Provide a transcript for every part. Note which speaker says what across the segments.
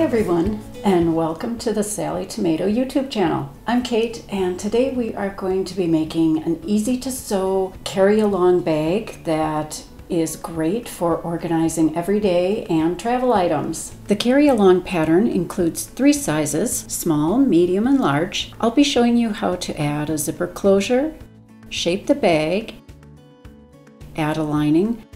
Speaker 1: Hi everyone and welcome to the Sallie Tomato YouTube channel. I'm Kate and today we are going to be making an easy to sew carry along bag that is great for organizing everyday and travel items. The carry along pattern includes three sizes, small, medium, and large. I'll be showing you how to add a zipper closure, shape the bag, add a lining,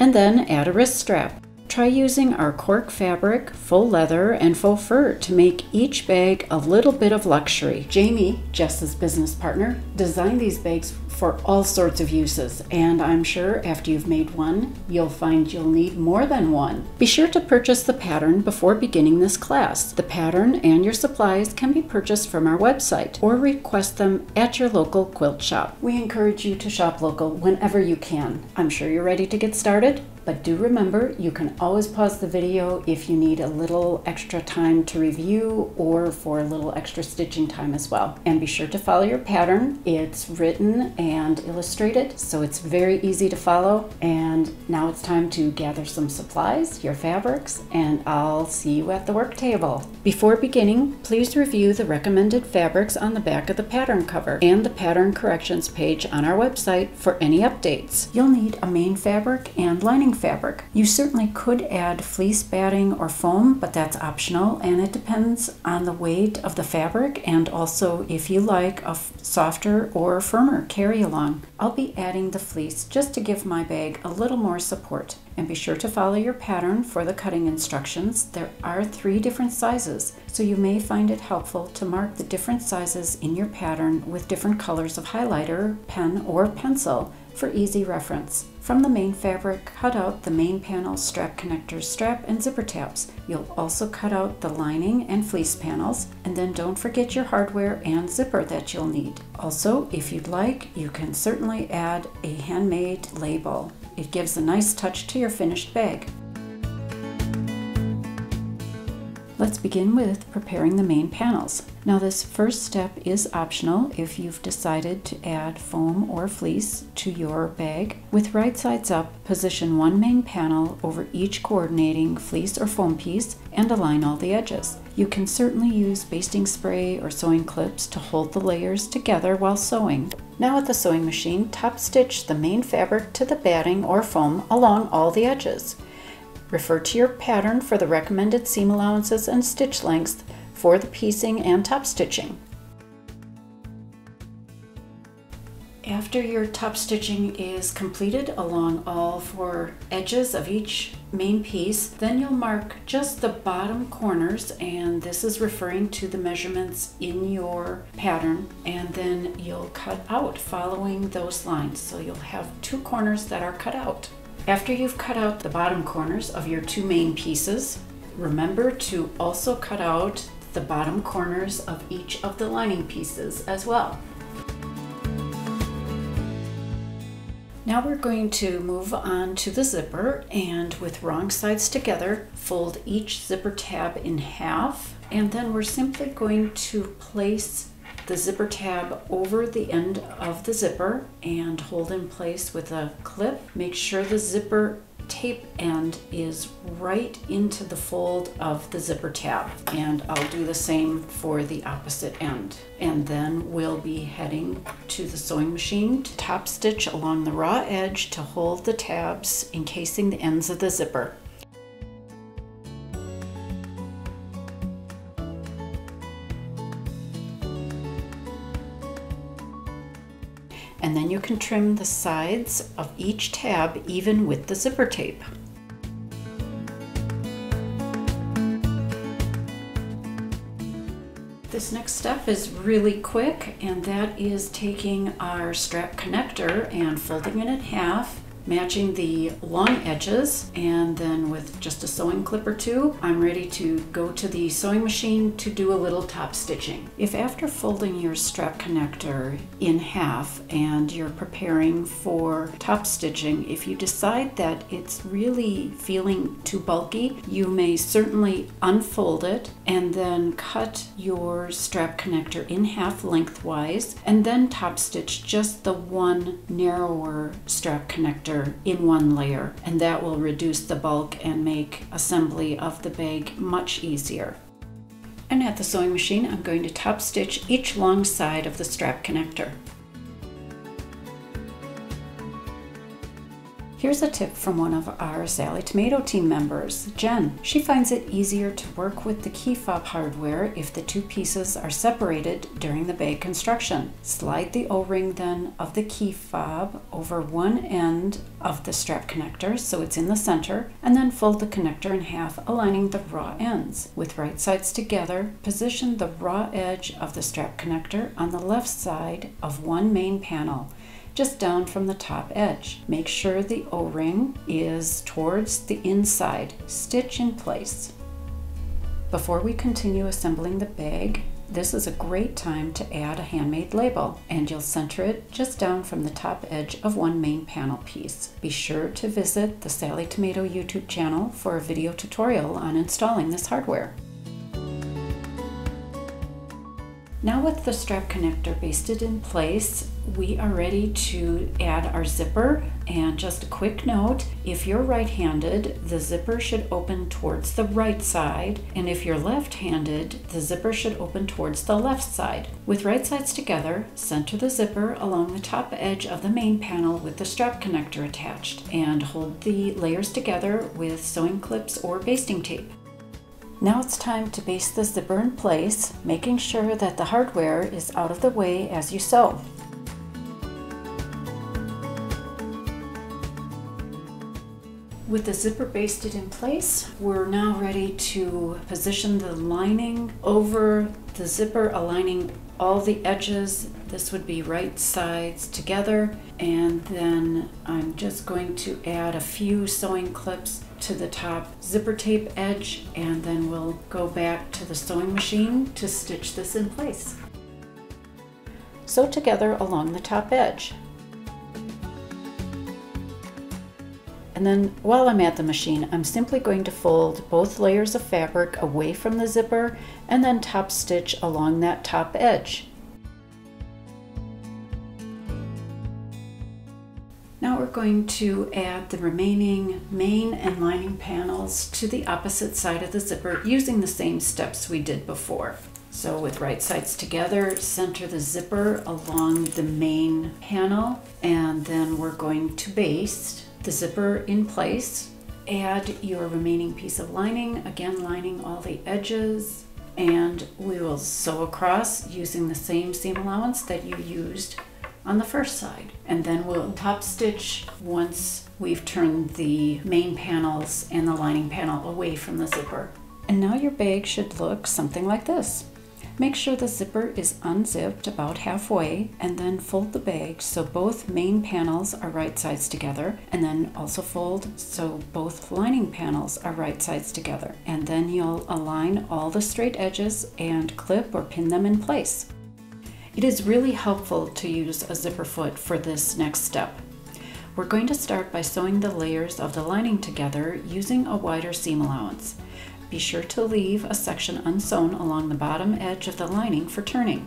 Speaker 1: and then add a wrist strap. Try using our cork fabric, faux leather, and faux fur to make each bag a little bit of luxury. Jamie, Jess's business partner, designed these bags for all sorts of uses, and I'm sure after you've made one, you'll find you'll need more than one. Be sure to purchase the pattern before beginning this class. The pattern and your supplies can be purchased from our website or request them at your local quilt shop. We encourage you to shop local whenever you can. I'm sure you're ready to get started. But do remember, you can always pause the video if you need a little extra time to review or for a little extra stitching time as well. And be sure to follow your pattern. It's written and illustrated, so it's very easy to follow. And now it's time to gather some supplies, your fabrics, and I'll see you at the work table. Before beginning, please review the recommended fabrics on the back of the pattern cover and the pattern corrections page on our website for any updates. You'll need a main fabric and lining fabric. You certainly could add fleece batting or foam, but that's optional and it depends on the weight of the fabric and also if you like a softer or firmer carry along. I'll be adding the fleece just to give my bag a little more support. And be sure to follow your pattern for the cutting instructions. There are three different sizes, so you may find it helpful to mark the different sizes in your pattern with different colors of highlighter, pen, or pencil for easy reference. From the main fabric, cut out the main panel strap connectors, strap, and zipper tabs. You'll also cut out the lining and fleece panels, and then don't forget your hardware and zipper that you'll need. Also, if you'd like, you can certainly add a handmade label. It gives a nice touch to your finished bag. Let's begin with preparing the main panels. Now this first step is optional if you've decided to add foam or fleece to your bag. With right sides up, position one main panel over each coordinating fleece or foam piece and align all the edges. You can certainly use basting spray or sewing clips to hold the layers together while sewing. Now at the sewing machine, top stitch the main fabric to the batting or foam along all the edges. Refer to your pattern for the recommended seam allowances and stitch lengths for the piecing and top stitching. After your top stitching is completed along all four edges of each main piece, then you'll mark just the bottom corners and this is referring to the measurements in your pattern and then you'll cut out following those lines. So you'll have two corners that are cut out. After you've cut out the bottom corners of your two main pieces, remember to also cut out the bottom corners of each of the lining pieces as well. Now we're going to move on to the zipper and with wrong sides together, fold each zipper tab in half and then we're simply going to place the zipper tab over the end of the zipper and hold in place with a clip. Make sure the zipper tape end is right into the fold of the zipper tab and I'll do the same for the opposite end and then we'll be heading to the sewing machine to top stitch along the raw edge to hold the tabs encasing the ends of the zipper. Can trim the sides of each tab even with the zipper tape. This next step is really quick and that is taking our strap connector and folding it in half matching the long edges and then with just a sewing clip or two I'm ready to go to the sewing machine to do a little top stitching. If after folding your strap connector in half and you're preparing for top stitching if you decide that it's really feeling too bulky you may certainly unfold it and then cut your strap connector in half lengthwise and then top stitch just the one narrower strap connector connector in one layer and that will reduce the bulk and make assembly of the bag much easier. And at the sewing machine I'm going to top stitch each long side of the strap connector. Here's a tip from one of our Sallie Tomato team members, Jen. She finds it easier to work with the key fob hardware if the two pieces are separated during the bag construction. Slide the O-ring then of the key fob over one end of the strap connector so it's in the center, and then fold the connector in half, aligning the raw ends. With right sides together, position the raw edge of the strap connector on the left side of one main panel just down from the top edge. Make sure the O-ring is towards the inside. Stitch in place. Before we continue assembling the bag, this is a great time to add a handmade label and you'll center it just down from the top edge of one main panel piece. Be sure to visit the Sallie Tomato YouTube channel for a video tutorial on installing this hardware. Now with the strap connector basted in place, we are ready to add our zipper. And just a quick note, if you're right-handed, the zipper should open towards the right side. And if you're left-handed, the zipper should open towards the left side. With right sides together, center the zipper along the top edge of the main panel with the strap connector attached and hold the layers together with sewing clips or basting tape. Now it's time to baste the zipper in place, making sure that the hardware is out of the way as you sew. With the zipper basted in place, we're now ready to position the lining over the zipper, aligning all the edges. This would be right sides together. And then I'm just going to add a few sewing clips to the top zipper tape edge and then we'll go back to the sewing machine to stitch this in place. Sew together along the top edge. And then while I'm at the machine, I'm simply going to fold both layers of fabric away from the zipper and then top stitch along that top edge. Now we're going to add the remaining main and lining panels to the opposite side of the zipper using the same steps we did before. So with right sides together, center the zipper along the main panel and then we're going to baste the zipper in place. Add your remaining piece of lining, again lining all the edges and we will sew across using the same seam allowance that you used on the first side. And then we'll top stitch once we've turned the main panels and the lining panel away from the zipper. And now your bag should look something like this. Make sure the zipper is unzipped about halfway and then fold the bag so both main panels are right sides together and then also fold so both lining panels are right sides together. And then you'll align all the straight edges and clip or pin them in place. It is really helpful to use a zipper foot for this next step. We're going to start by sewing the layers of the lining together using a wider seam allowance. Be sure to leave a section unsewn along the bottom edge of the lining for turning.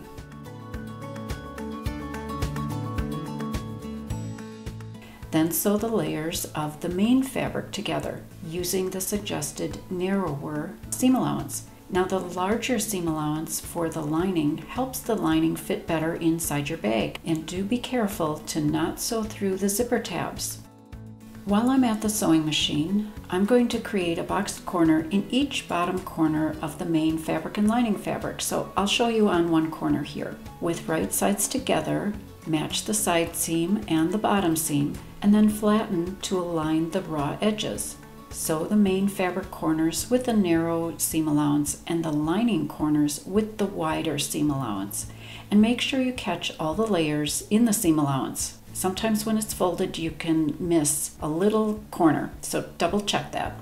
Speaker 1: Then sew the layers of the main fabric together using the suggested narrower seam allowance. Now the larger seam allowance for the lining helps the lining fit better inside your bag and do be careful to not sew through the zipper tabs. While I'm at the sewing machine, I'm going to create a boxed corner in each bottom corner of the main fabric and lining fabric. So I'll show you on one corner here. With right sides together, match the side seam and the bottom seam, and then flatten to align the raw edges. Sew the main fabric corners with the narrow seam allowance and the lining corners with the wider seam allowance. And make sure you catch all the layers in the seam allowance. Sometimes when it's folded you can miss a little corner, so double check that.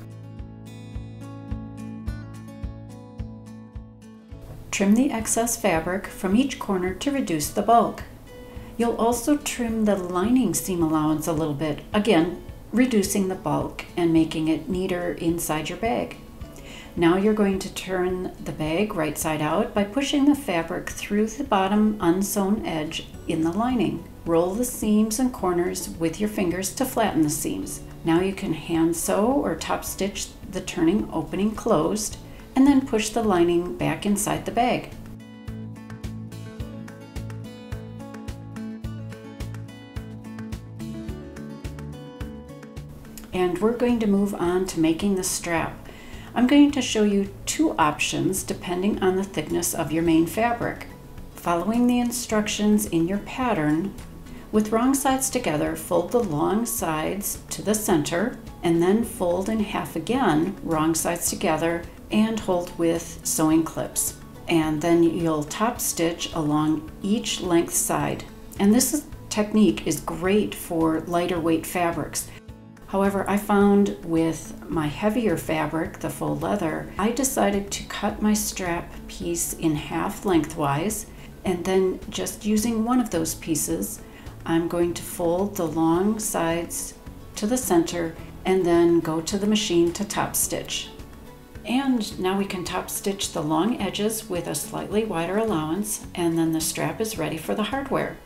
Speaker 1: Trim the excess fabric from each corner to reduce the bulk. You'll also trim the lining seam allowance a little bit, again reducing the bulk and making it neater inside your bag. Now you're going to turn the bag right side out by pushing the fabric through the bottom unsewn edge in the lining. Roll the seams and corners with your fingers to flatten the seams. Now you can hand sew or top stitch the turning opening closed and then push the lining back inside the bag. And we're going to move on to making the strap. I'm going to show you two options depending on the thickness of your main fabric. Following the instructions in your pattern, with wrong sides together, fold the long sides to the center and then fold in half again, wrong sides together, and hold with sewing clips. And then you'll top stitch along each length side. And this is, technique is great for lighter weight fabrics. However, I found with my heavier fabric, the faux leather, I decided to cut my strap piece in half lengthwise and then just using one of those pieces, I'm going to fold the long sides to the center and then go to the machine to top stitch. And now we can top stitch the long edges with a slightly wider allowance and then the strap is ready for the hardware.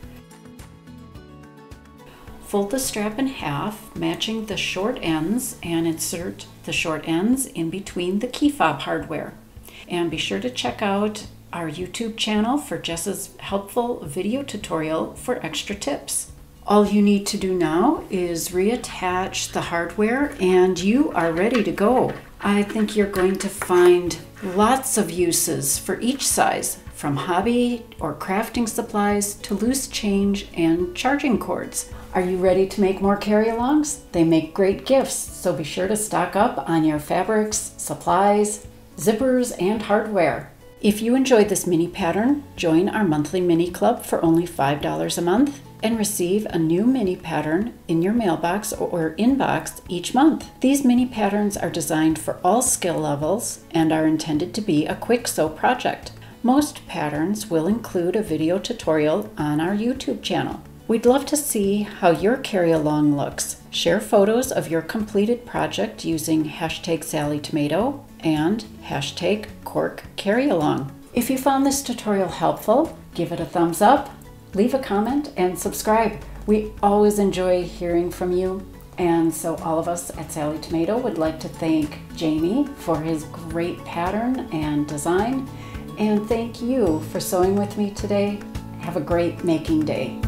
Speaker 1: Fold the strap in half, matching the short ends and insert the short ends in between the key fob hardware. And be sure to check out our YouTube channel for Jess's helpful video tutorial for extra tips. All you need to do now is reattach the hardware and you are ready to go. I think you're going to find lots of uses for each size, from hobby or crafting supplies to loose change and charging cords. Are you ready to make more carry-alongs? They make great gifts, so be sure to stock up on your fabrics, supplies, zippers, and hardware. If you enjoyed this mini pattern, join our monthly mini club for only $5 a month and receive a new mini pattern in your mailbox or inbox each month. These mini patterns are designed for all skill levels and are intended to be a quick sew project. Most patterns will include a video tutorial on our YouTube channel. We'd love to see how your carry along looks. Share photos of your completed project using hashtag SallieTomato and hashtag cork carry along. If you found this tutorial helpful, give it a thumbs up, leave a comment, and subscribe. We always enjoy hearing from you. And so, all of us at Sallie Tomato would like to thank Jamie for his great pattern and design. And thank you for sewing with me today. Have a great making day.